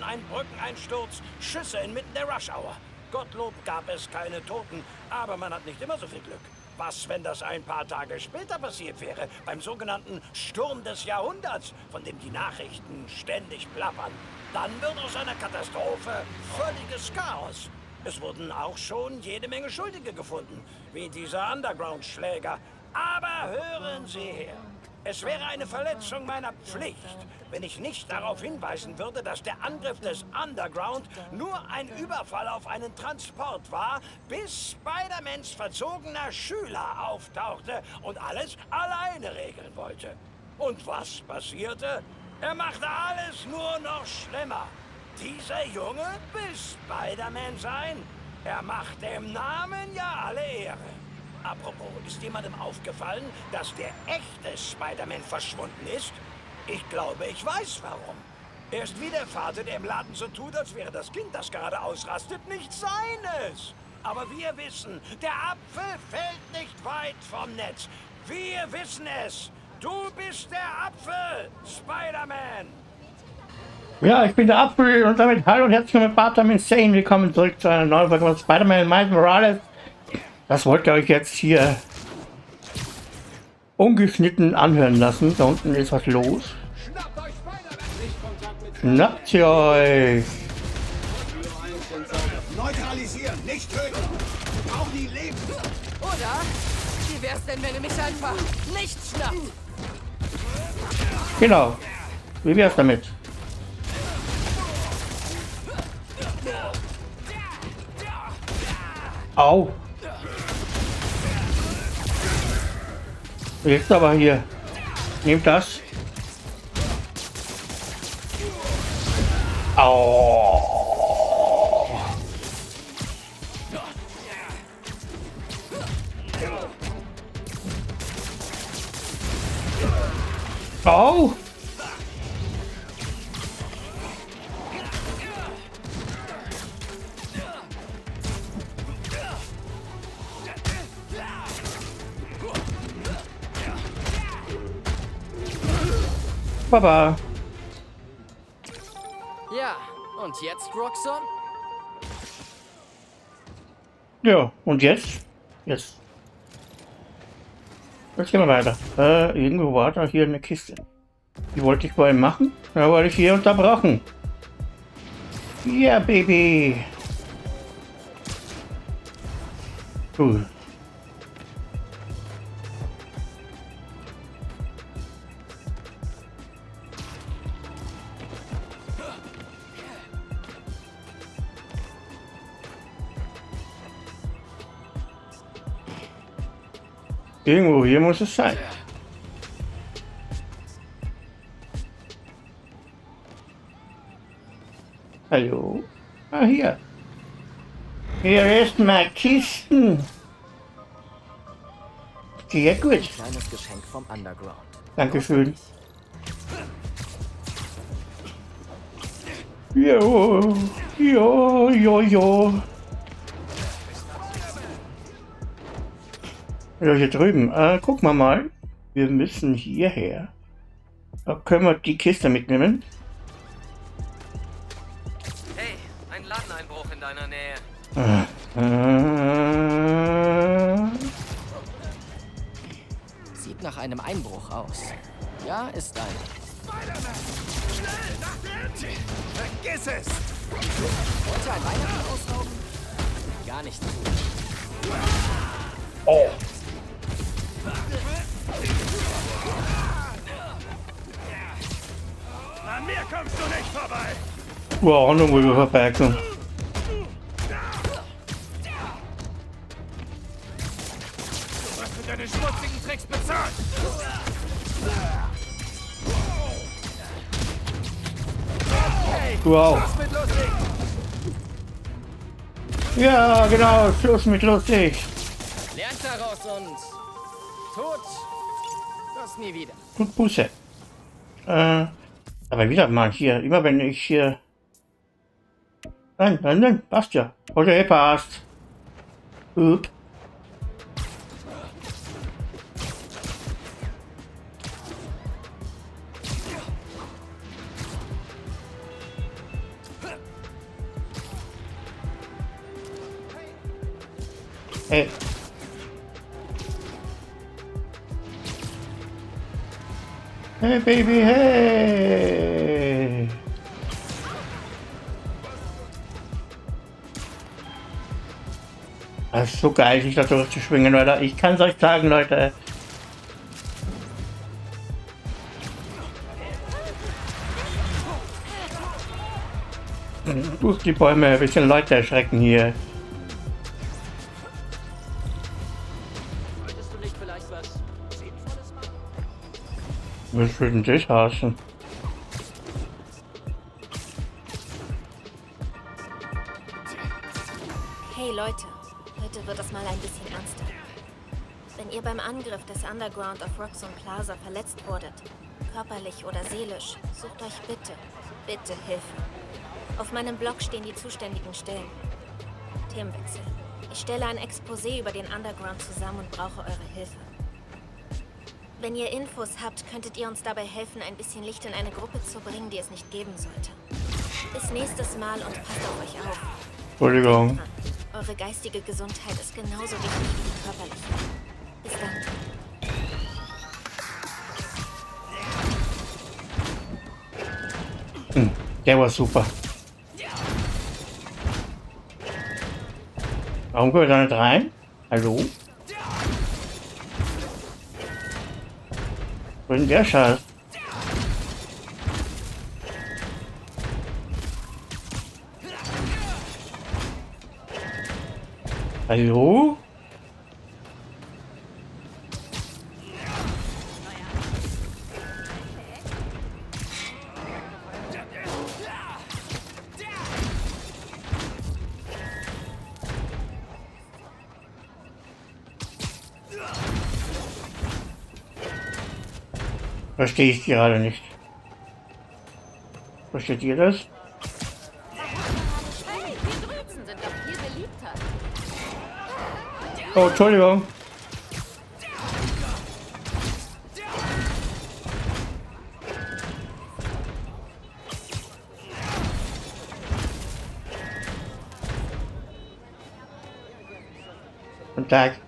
Explosionen, ein Brückeneinsturz, Schüsse inmitten der Rush-Hour. Gottlob gab es keine Toten, aber man hat nicht immer so viel Glück. Was, wenn das ein paar Tage später passiert wäre, beim sogenannten Sturm des Jahrhunderts, von dem die Nachrichten ständig plappern? Dann wird aus einer Katastrophe völliges Chaos. Es wurden auch schon jede Menge Schuldige gefunden, wie dieser Underground-Schläger. Aber hören Sie her. Es wäre eine Verletzung meiner Pflicht, wenn ich nicht darauf hinweisen würde, dass der Angriff des Underground nur ein Überfall auf einen Transport war, bis Spider-Mans verzogener Schüler auftauchte und alles alleine regeln wollte. Und was passierte? Er machte alles nur noch schlimmer. Dieser Junge will Spider-Man sein. Er macht dem Namen ja alle Ehre. Apropos, ist jemandem aufgefallen, dass der echte Spider-Man verschwunden ist? Ich glaube, ich weiß warum. Er ist wie der Vater, der im Laden so tut, als wäre das Kind, das gerade ausrastet, nicht seines. Aber wir wissen, der Apfel fällt nicht weit vom Netz. Wir wissen es. Du bist der Apfel, Spider-Man. Ja, ich bin der Apfel und damit hallo und herzlich willkommen bei Bartam Insane. Willkommen zurück zu einer neuen Folge von Spider-Man Miles Morales. Das wollt ihr euch jetzt hier ungeschnitten anhören lassen. Da unten ist was los. Schnappt euch! Neutralisieren, nicht töten! Auch nie leben! Oder? Wie wär's denn, wenn du mich einfach nicht schnappt? Genau. Wie wär's damit? Au! Jetzt aber hier. Nehmt das. Au! Au! Baba. Und jetzt, Roxon? Ja, und jetzt? Jetzt. Jetzt gehen wir weiter. Äh, irgendwo war da hier eine Kiste. Die wollte ich vorhin machen, da wurde ich hier unterbrochen. Ja, Baby. Cool. Irgendwo hier muss es sein. Hallo? Ah, hier. Hier ist mal Kisten. Sehr gut. Kleines Geschenk vom Underground. Dankeschön. Jo, jo, jo, jo. Ja, hier drüben. Äh, guck mal mal. Wir müssen hierher. Da können wir die Kiste mitnehmen. Hey, ein Ladeneinbruch in deiner Nähe. Äh, Sieht nach einem Einbruch aus. Ja, ist ein. Vergiss es! Wollt ihr ein Weihnachten ausrauben? Gar nicht oh. An mir kommst du nicht vorbei! Wow, auch nur wir vorbei. Du hast für deine schmutzigen Tricks bezahlt! Okay, wow. Ja, genau, Schluss mit lustig. Lernt daraus und tut das nie wieder. Gut Buße. Äh, aber wieder mal hier. Immer wenn ich hier... Nein, nein, nein. Passt ja. Okay, passt. Upp. Hey. Hey, Baby, hey! Das ist so geil, sich da durchzuschwingen, Leute. Ich kann es euch sagen, Leute. Durch die Bäume ein bisschen Leute erschrecken hier. Was würden das heißen? Hey Leute, heute wird es mal ein bisschen ernster. Wenn ihr beim Angriff des Underground auf Roxxon Plaza verletzt wurdet, körperlich oder seelisch, sucht euch bitte, bitte Hilfe. Auf meinem Blog stehen die zuständigen Stellen. Themenwechsel. Ich stelle ein Exposé über den Underground zusammen und brauche eure Hilfe. Wenn ihr Infos habt, könntet ihr uns dabei helfen, ein bisschen Licht in eine Gruppe zu bringen, die es nicht geben sollte. Bis nächstes Mal und passt auf euch auf. Entschuldigung. Eure geistige Gesundheit ist genauso wichtig wie die körperliche. Bis dann. Der war super. Warum kommt er da nicht rein? Hallo? Denn der Scheiß? Hallo? Verstehe ich gerade nicht. Versteht ihr das? Oh, Entschuldigung. Guten Tag.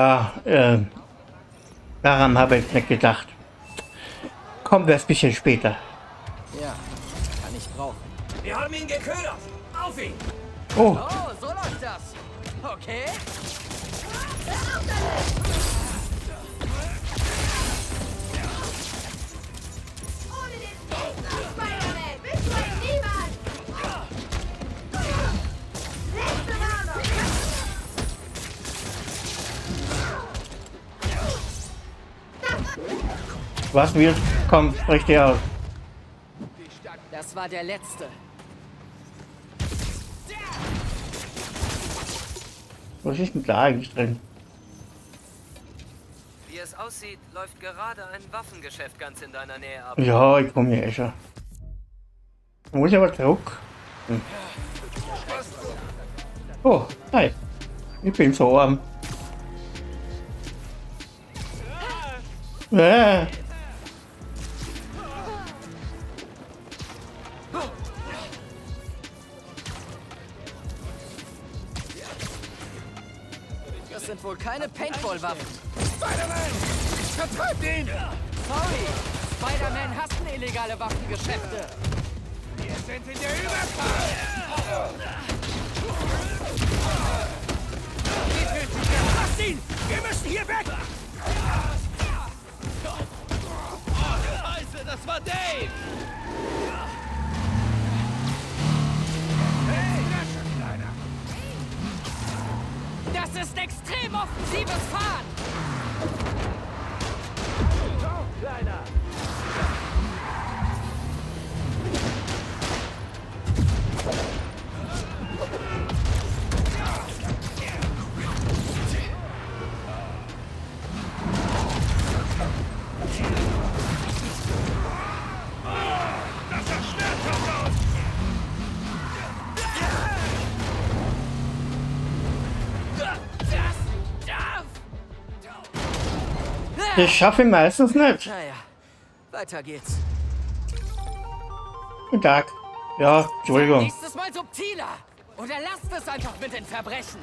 Ja, äh, daran habe ich nicht gedacht. Kommen wir ein bisschen später. Ja, kann ich brauchen. Wir haben ihn geködert. Auf ihn! Oh, Oh, so läuft das. Okay. Was wird? Komm, sprich dir aus. Das war der letzte. Was ist denn da eigentlich drin? Wie es aussieht, läuft gerade ein Waffengeschäft ganz in deiner Nähe ab. Ja, ich komme hier eh schon. Muss ich aber zurück. Hm. Oh, hi. Ich bin so arm. Äh, keine Paintball-Waffen. Spider-Man! Vertreibt ihn! Sorry, Spider-Man hasst illegale Waffengeschäfte. sind in der Überfahrt! Lasst ihn! Wir müssen hier weg! Scheiße, das war Dave! Offensives Fahren! Ich schaffe ihn meistens nicht. Naja, weiter geht's. Guten Tag. Ja, Entschuldigung. Nächstes Mal subtiler! Oder lasst es einfach mit den Verbrechen!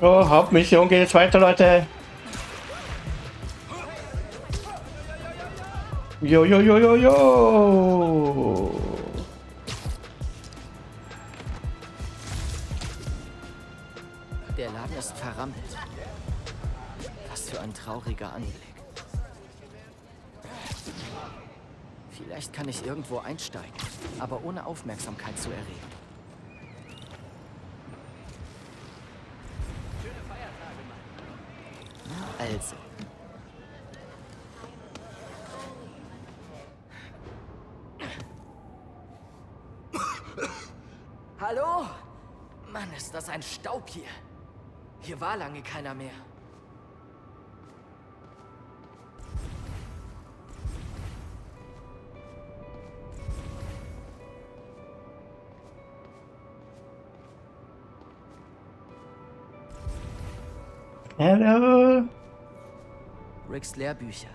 So, Hauptmission geht jetzt weiter, Leute. Jo, jo, jo, jo, jo. Der Laden ist verrammelt. Für ein trauriger Anblick. Vielleicht kann ich irgendwo einsteigen, aber ohne Aufmerksamkeit zu erregen. Na Also. Hallo? Mann, ist das ein Staub hier. Hier war lange keiner mehr. Hallo. Ricks Lehrbücher.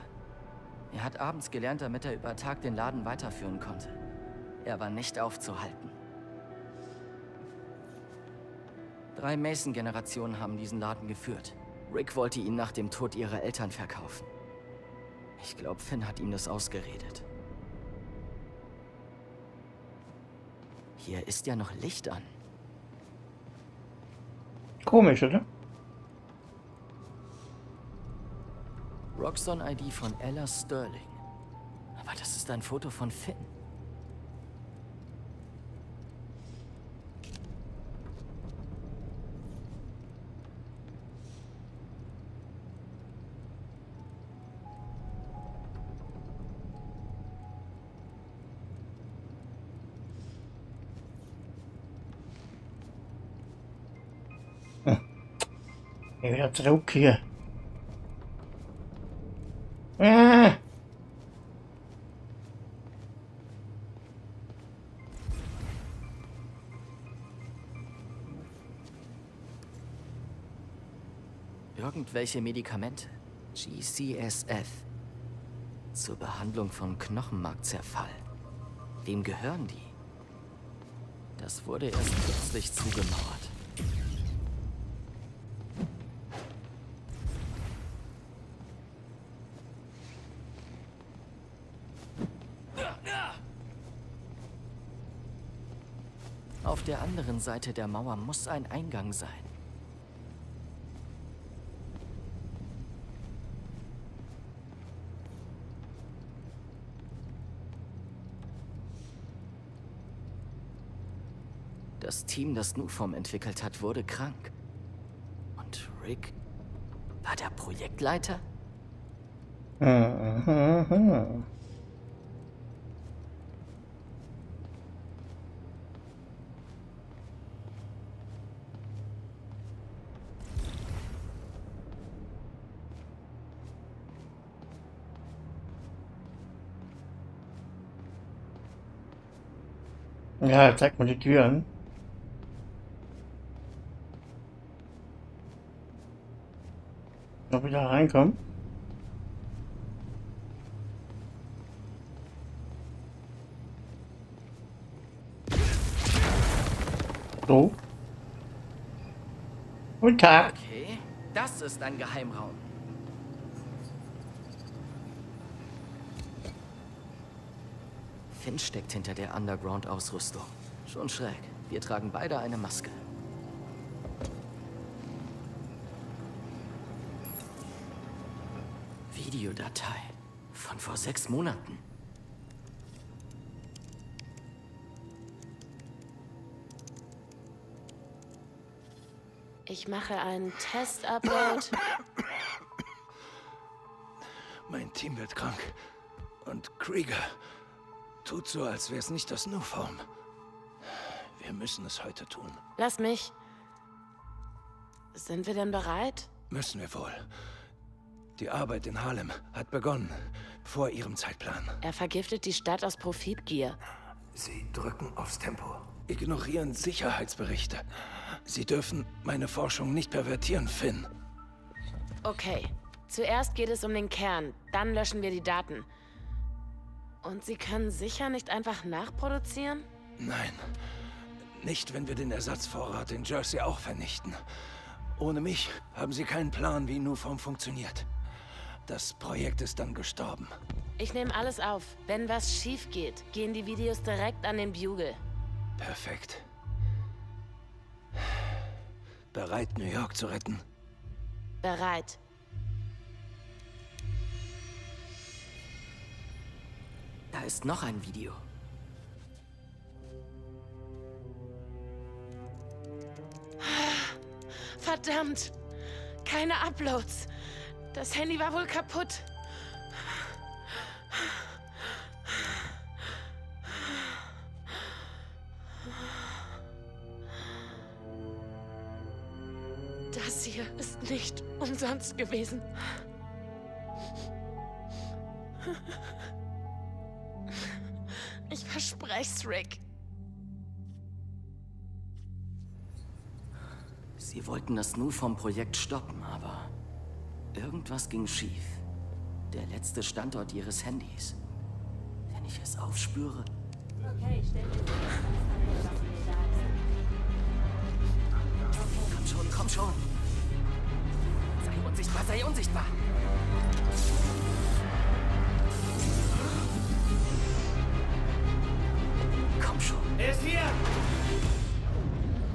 Er hat abends gelernt, damit er über Tag den Laden weiterführen konnte. Er war nicht aufzuhalten. Drei Mason-Generationen haben diesen Laden geführt. Rick wollte ihn nach dem Tod ihrer Eltern verkaufen. Ich glaube, Finn hat ihm das ausgeredet. Hier ist ja noch Licht an. Komisch, oder? Roxxon-ID von Ella Sterling. Aber das ist ein Foto von Finn. Wieder zurück hier. Irgendwelche Medikamente. GCSF. Zur Behandlung von Knochenmarkzerfall. Wem gehören die? Das wurde erst kürzlich zugemauert. Auf der anderen Seite der Mauer muss ein Eingang sein. Das Team, das Nuform entwickelt hat, wurde krank. Und Rick war der Projektleiter? Ja, zeig mal die Tür an. Noch wieder reinkommen. So. Guten Tag. Okay, das ist ein Geheimraum. Finn steckt hinter der Underground-Ausrüstung. Schon schräg. Wir tragen beide eine Maske. Videodatei. Von vor sechs Monaten. Ich mache einen Test-Upload. Mein Team wird krank. Und Krieger tut so, als wäre es nicht das Nu-Form. Wir müssen es heute tun. Lass mich. Sind wir denn bereit? Müssen wir wohl. Die Arbeit in Harlem hat begonnen. Vor ihrem Zeitplan. Er vergiftet die Stadt aus Profitgier. Sie drücken aufs Tempo. Ignorieren Sicherheitsberichte. Sie dürfen meine Forschung nicht pervertieren, Finn. Okay. Zuerst geht es um den Kern, dann löschen wir die Daten. Und Sie können sicher nicht einfach nachproduzieren? Nein. Nicht, wenn wir den Ersatzvorrat in Jersey auch vernichten. Ohne mich haben Sie keinen Plan, wie Nuform funktioniert. Das Projekt ist dann gestorben. Ich nehme alles auf. Wenn was schief geht, gehen die Videos direkt an den Bugle. Perfekt. Bereit, New York zu retten? Bereit. Da ist noch ein Video. Verdammt! Keine Uploads. Das Handy war wohl kaputt. Das hier ist nicht umsonst gewesen. Ich versprech's, Rick. Sie wollten das Nu vom Projekt stoppen, aber irgendwas ging schief. Der letzte Standort ihres Handys. Wenn ich es aufspüre, Okay, stell dir komm schon, komm schon. Sei unsichtbar, sei unsichtbar. Komm schon. Er ist hier!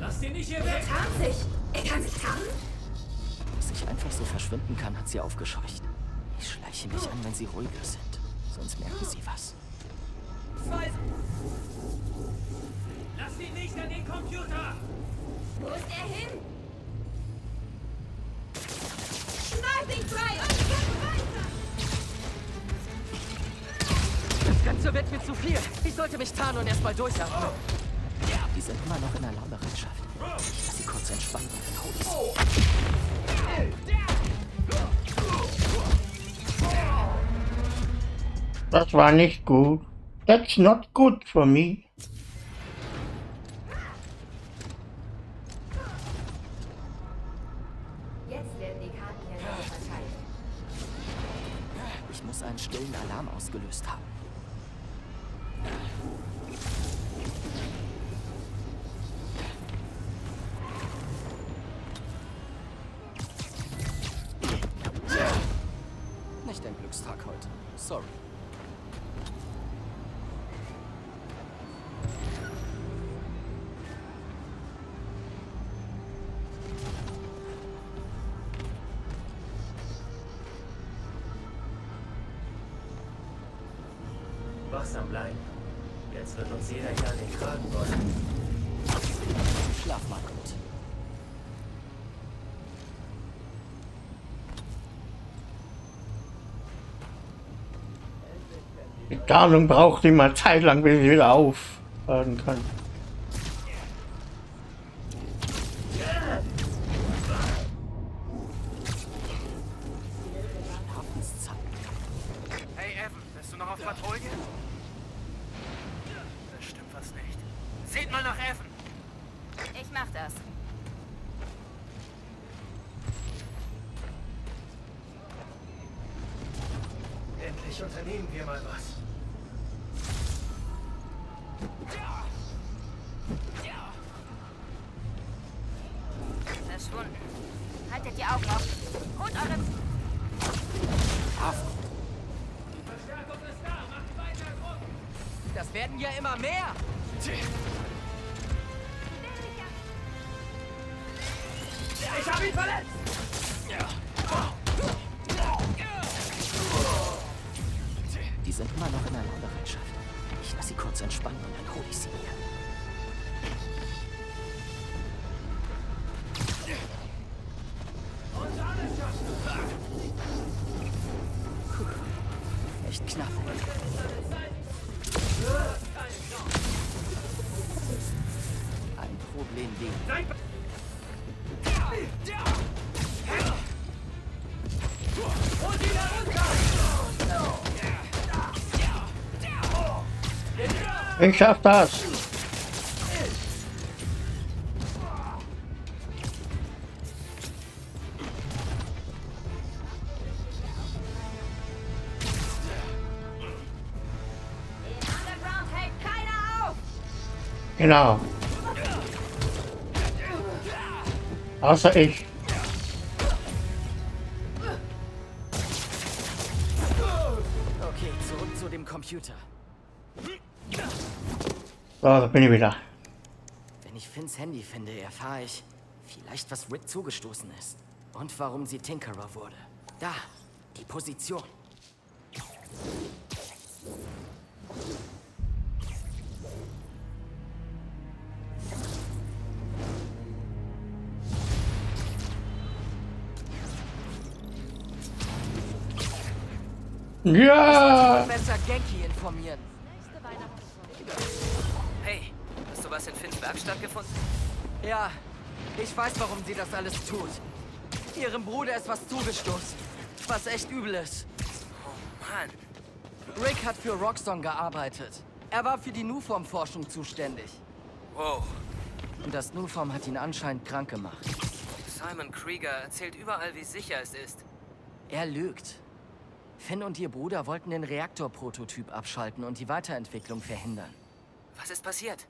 Lass ihn nicht hier Er weg! tarnt sich. Er kann sich tarnen? Dass ich einfach so verschwinden kann, hat sie aufgescheucht. Ich schleiche mich an, wenn sie ruhiger sind. Sonst merken sie was. Lass ihn nicht an den Computer! Wo ist er hin? Schneid dich frei und weiter! Das Ganze wird mir zu viel. Ich sollte mich tarnen und erstmal durchatmen. Die sind immer noch in Alarmbereitschaft. Ich lass sie kurz entspannen und Das war nicht gut. That's not good for me. Jetzt werden die Karten hier neu verteilt. Ich muss einen stillen Alarm ausgelöst haben. Wachsam bleiben. Jetzt wird uns jeder hier an den Kragen wollen. Schlaf mal gut. Die Tarnung braucht immer Zeit lang, bis sie wieder aufhören kann. Das. Endlich unternehmen wir mal was. Ich schaff das. Genau. Außer ich. So, da bin ich wieder. Wenn ich Finns Handy finde, erfahre ich vielleicht, was Rick zugestoßen ist. Und warum sie Tinkerer wurde. Da, die Position. Ja! Besser Genki informieren. Hey, hast du was in Finns Werkstatt gefunden? Ja, ich weiß, warum sie das alles tut. Ihrem Bruder ist was zugestoßen. Was echt übel ist. Mann, Rick hat für Roxxon gearbeitet. Er war für die Nuform-Forschung zuständig. wow. Und das Nuform hat ihn anscheinend krank gemacht. Simon Krieger erzählt überall, wie sicher es ist. Er lügt. Finn und ihr Bruder wollten den Reaktorprototyp abschalten und die Weiterentwicklung verhindern. Was ist passiert?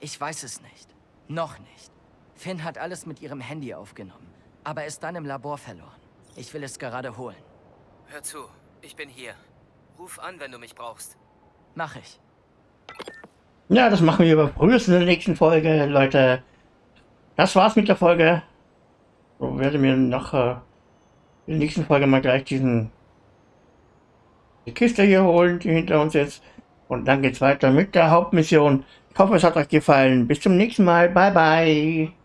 Ich weiß es nicht. Noch nicht. Finn hat alles mit ihrem Handy aufgenommen, aber ist dann im Labor verloren. Ich will es gerade holen. Hör zu, ich bin hier. Ruf an, wenn du mich brauchst. Mach ich. Ja, das machen wir überprüfen in der nächsten Folge, Leute. Das war's mit der Folge. So werde mir noch äh, in der nächsten Folge mal gleich diesen die Kiste hier holen, die hinter uns ist. Und dann geht's weiter mit der Hauptmission. Ich hoffe, es hat euch gefallen. Bis zum nächsten Mal. Bye bye.